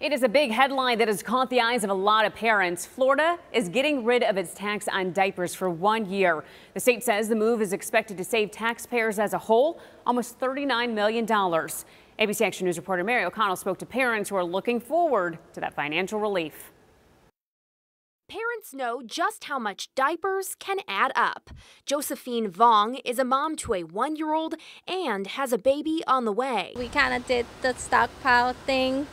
It is a big headline that has caught the eyes of a lot of parents. Florida is getting rid of its tax on diapers for one year. The state says the move is expected to save taxpayers as a whole almost $39 million. ABC Action News reporter Mary O'Connell spoke to parents who are looking forward to that financial relief. Parents know just how much diapers can add up. Josephine Vong is a mom to a one year old and has a baby on the way. We kind of did the stockpile thing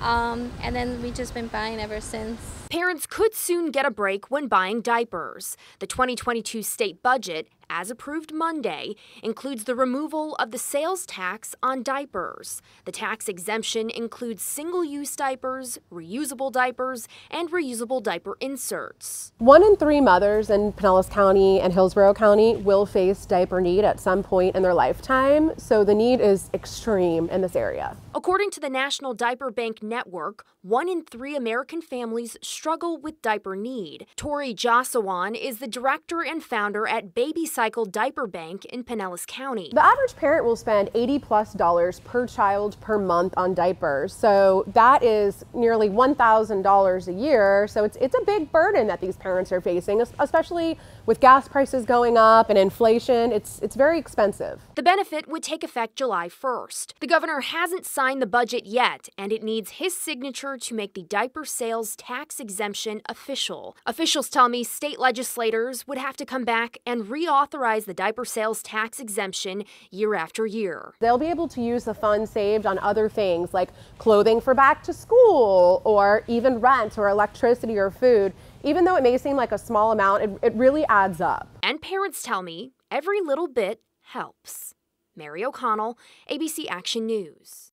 um, and then we've just been buying ever since. Parents could soon get a break when buying diapers. The 2022 state budget as approved Monday, includes the removal of the sales tax on diapers. The tax exemption includes single use diapers, reusable diapers, and reusable diaper inserts. One in three mothers in Pinellas County and Hillsborough County will face diaper need at some point in their lifetime, so the need is extreme in this area. According to the National Diaper Bank Network, one in three American families struggle with diaper need. Tori Josawan is the director and founder at Baby Diaper Bank in Pinellas County. The average parent will spend 80 plus dollars per child per month on diapers. So that is nearly $1,000 a year. So it's, it's a big burden that these parents are facing, especially with gas prices going up and inflation. It's, it's very expensive. The benefit would take effect July 1st. The governor hasn't signed the budget yet, and it needs his signature to make the diaper sales tax exemption official. Officials tell me state legislators would have to come back and reauthorize the diaper sales tax exemption year after year. They'll be able to use the funds saved on other things like clothing for back to school or even rent or electricity or food. Even though it may seem like a small amount, it, it really adds up. And parents tell me every little bit helps. Mary O'Connell, ABC Action News.